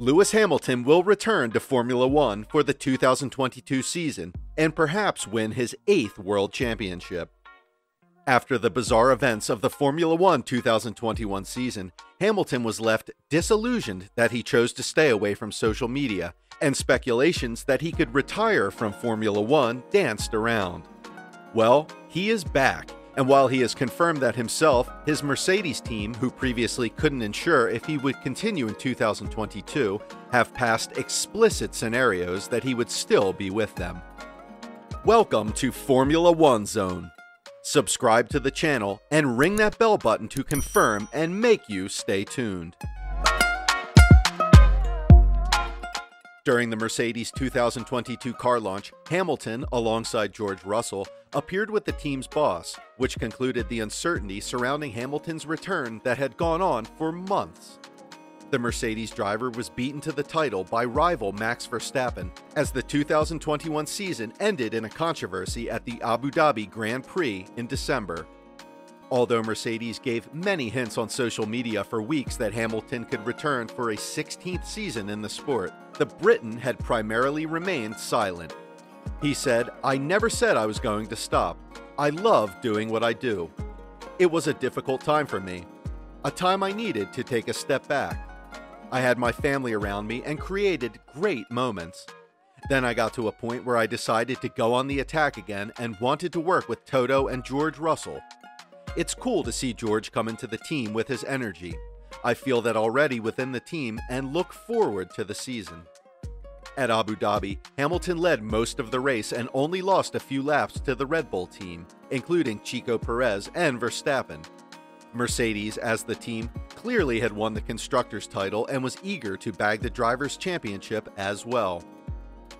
Lewis Hamilton will return to Formula One for the 2022 season and perhaps win his eighth world championship. After the bizarre events of the Formula One 2021 season, Hamilton was left disillusioned that he chose to stay away from social media, and speculations that he could retire from Formula One danced around. Well, he is back and while he has confirmed that himself, his Mercedes team, who previously couldn't ensure if he would continue in 2022, have passed explicit scenarios that he would still be with them. Welcome to Formula One Zone. Subscribe to the channel and ring that bell button to confirm and make you stay tuned. During the Mercedes 2022 car launch, Hamilton, alongside George Russell, appeared with the team's boss, which concluded the uncertainty surrounding Hamilton's return that had gone on for months. The Mercedes driver was beaten to the title by rival Max Verstappen as the 2021 season ended in a controversy at the Abu Dhabi Grand Prix in December. Although Mercedes gave many hints on social media for weeks that Hamilton could return for a 16th season in the sport, the Briton had primarily remained silent. He said, I never said I was going to stop. I love doing what I do. It was a difficult time for me, a time I needed to take a step back. I had my family around me and created great moments. Then I got to a point where I decided to go on the attack again and wanted to work with Toto and George Russell it's cool to see George come into the team with his energy. I feel that already within the team and look forward to the season. At Abu Dhabi, Hamilton led most of the race and only lost a few laps to the Red Bull team, including Checo Perez and Verstappen. Mercedes, as the team, clearly had won the Constructors' title and was eager to bag the Drivers' Championship as well.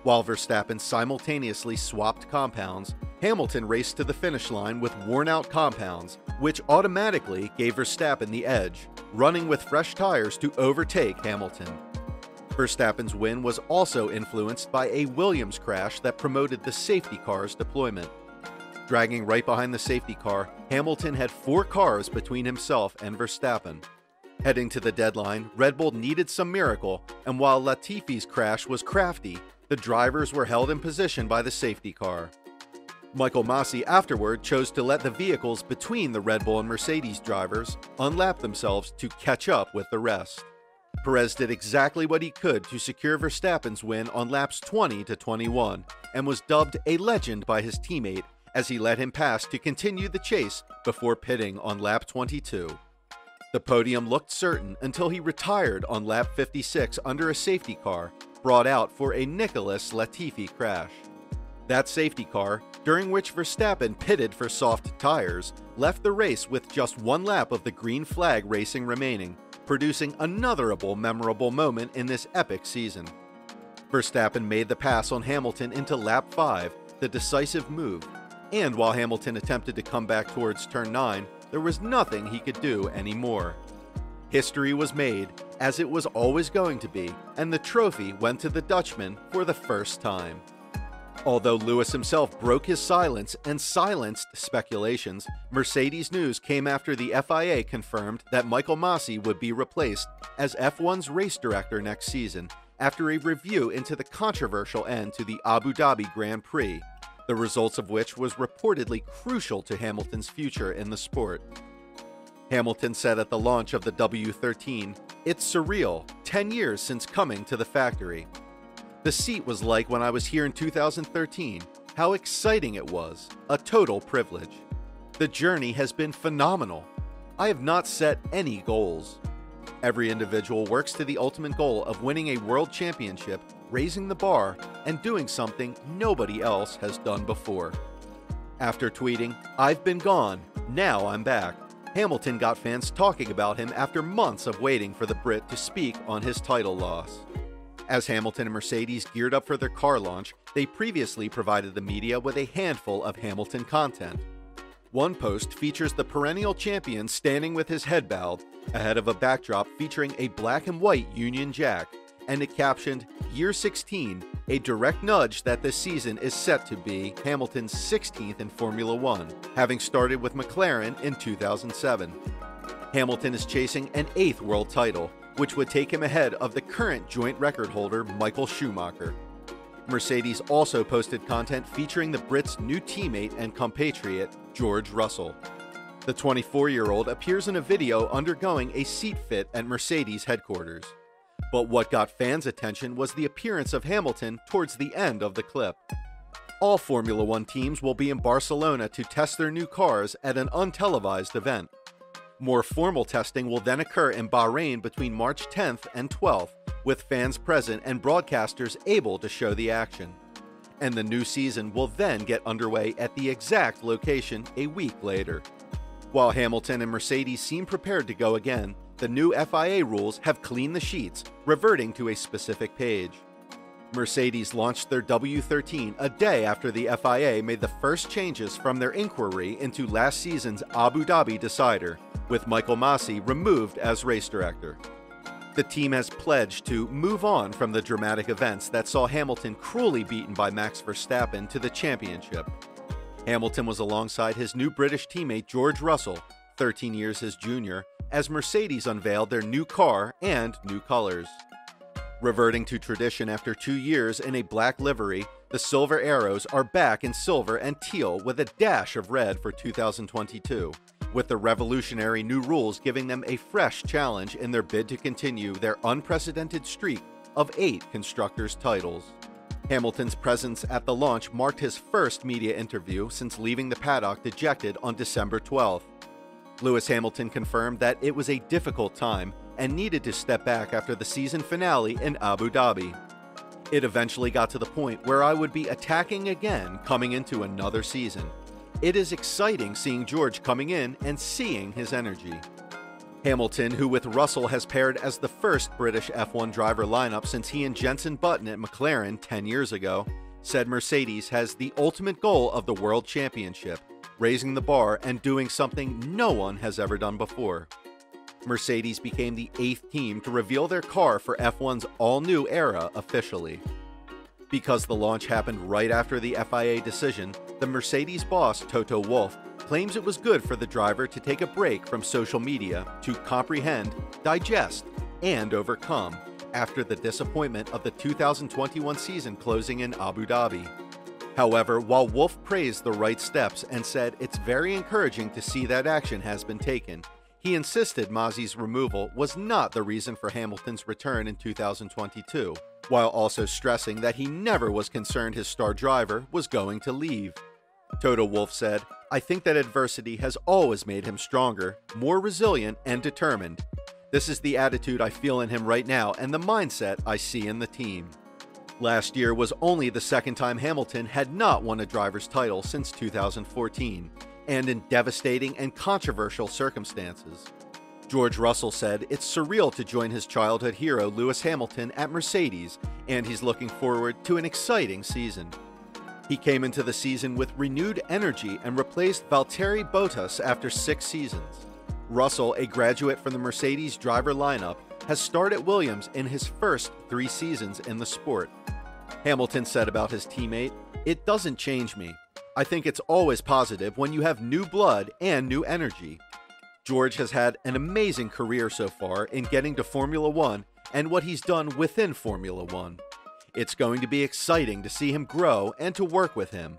While Verstappen simultaneously swapped compounds, Hamilton raced to the finish line with worn out compounds, which automatically gave Verstappen the edge, running with fresh tires to overtake Hamilton. Verstappen's win was also influenced by a Williams crash that promoted the safety car's deployment. Dragging right behind the safety car, Hamilton had four cars between himself and Verstappen. Heading to the deadline, Red Bull needed some miracle, and while Latifi's crash was crafty, the drivers were held in position by the safety car. Michael Masi afterward chose to let the vehicles between the Red Bull and Mercedes drivers unlap themselves to catch up with the rest. Perez did exactly what he could to secure Verstappen's win on laps 20 to 21 and was dubbed a legend by his teammate as he let him pass to continue the chase before pitting on lap 22. The podium looked certain until he retired on lap 56 under a safety car brought out for a Nicholas Latifi crash. That safety car, during which Verstappen pitted for soft tires, left the race with just one lap of the green flag racing remaining, producing anotherable memorable moment in this epic season. Verstappen made the pass on Hamilton into lap 5, the decisive move, and while Hamilton attempted to come back towards turn 9, there was nothing he could do anymore. History was made, as it was always going to be, and the trophy went to the Dutchman for the first time. Although Lewis himself broke his silence and silenced speculations, Mercedes news came after the FIA confirmed that Michael Masi would be replaced as F1's race director next season after a review into the controversial end to the Abu Dhabi Grand Prix, the results of which was reportedly crucial to Hamilton's future in the sport. Hamilton said at the launch of the W13, It's surreal, 10 years since coming to the factory. The seat was like when I was here in 2013. How exciting it was. A total privilege. The journey has been phenomenal. I have not set any goals. Every individual works to the ultimate goal of winning a world championship, raising the bar, and doing something nobody else has done before. After tweeting, I've been gone, now I'm back, Hamilton got fans talking about him after months of waiting for the Brit to speak on his title loss. As Hamilton and Mercedes geared up for their car launch, they previously provided the media with a handful of Hamilton content. One post features the perennial champion standing with his head bowed, ahead of a backdrop featuring a black and white Union Jack, and it captioned Year 16, a direct nudge that this season is set to be Hamilton's 16th in Formula One, having started with McLaren in 2007. Hamilton is chasing an eighth world title, which would take him ahead of the current joint record holder Michael Schumacher. Mercedes also posted content featuring the Brit's new teammate and compatriot, George Russell. The 24 year old appears in a video undergoing a seat fit at Mercedes headquarters. But what got fans' attention was the appearance of Hamilton towards the end of the clip. All Formula One teams will be in Barcelona to test their new cars at an untelevised event. More formal testing will then occur in Bahrain between March 10th and 12th, with fans present and broadcasters able to show the action. And the new season will then get underway at the exact location a week later. While Hamilton and Mercedes seem prepared to go again, the new FIA rules have cleaned the sheets, reverting to a specific page. Mercedes launched their W13 a day after the FIA made the first changes from their inquiry into last season's Abu Dhabi decider, with Michael Masi removed as race director. The team has pledged to move on from the dramatic events that saw Hamilton cruelly beaten by Max Verstappen to the championship. Hamilton was alongside his new British teammate George Russell, 13 years his junior, as Mercedes unveiled their new car and new colors. Reverting to tradition after two years in a black livery, the Silver Arrows are back in silver and teal with a dash of red for 2022, with the revolutionary new rules giving them a fresh challenge in their bid to continue their unprecedented streak of eight constructors' titles. Hamilton's presence at the launch marked his first media interview since leaving the paddock dejected on December 12th. Lewis Hamilton confirmed that it was a difficult time and needed to step back after the season finale in Abu Dhabi. It eventually got to the point where I would be attacking again coming into another season. It is exciting seeing George coming in and seeing his energy. Hamilton, who with Russell has paired as the first British F1 driver lineup since he and Jenson Button at McLaren 10 years ago, said Mercedes has the ultimate goal of the World Championship, raising the bar and doing something no one has ever done before. Mercedes became the eighth team to reveal their car for F1's all new era officially. Because the launch happened right after the FIA decision, the Mercedes boss, Toto Wolff, claims it was good for the driver to take a break from social media to comprehend, digest, and overcome after the disappointment of the 2021 season closing in Abu Dhabi. However, while Wolff praised the right steps and said it's very encouraging to see that action has been taken, he insisted Masi's removal was not the reason for Hamilton's return in 2022, while also stressing that he never was concerned his star driver was going to leave. Toto Wolff said, I think that adversity has always made him stronger, more resilient, and determined. This is the attitude I feel in him right now and the mindset I see in the team. Last year was only the second time Hamilton had not won a driver's title since 2014, and in devastating and controversial circumstances. George Russell said it's surreal to join his childhood hero Lewis Hamilton at Mercedes, and he's looking forward to an exciting season. He came into the season with renewed energy and replaced Valtteri Bottas after six seasons. Russell, a graduate from the Mercedes driver lineup, has starred at Williams in his first three seasons in the sport. Hamilton said about his teammate, It doesn't change me. I think it's always positive when you have new blood and new energy. George has had an amazing career so far in getting to Formula One and what he's done within Formula One. It's going to be exciting to see him grow and to work with him.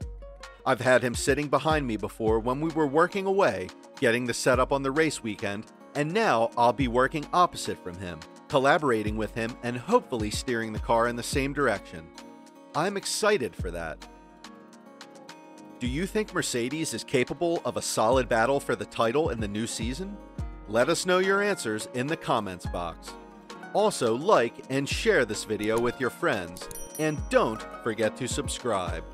I've had him sitting behind me before when we were working away, getting the setup on the race weekend, and now I'll be working opposite from him, collaborating with him, and hopefully steering the car in the same direction. I'm excited for that. Do you think Mercedes is capable of a solid battle for the title in the new season? Let us know your answers in the comments box. Also, like and share this video with your friends, and don't forget to subscribe.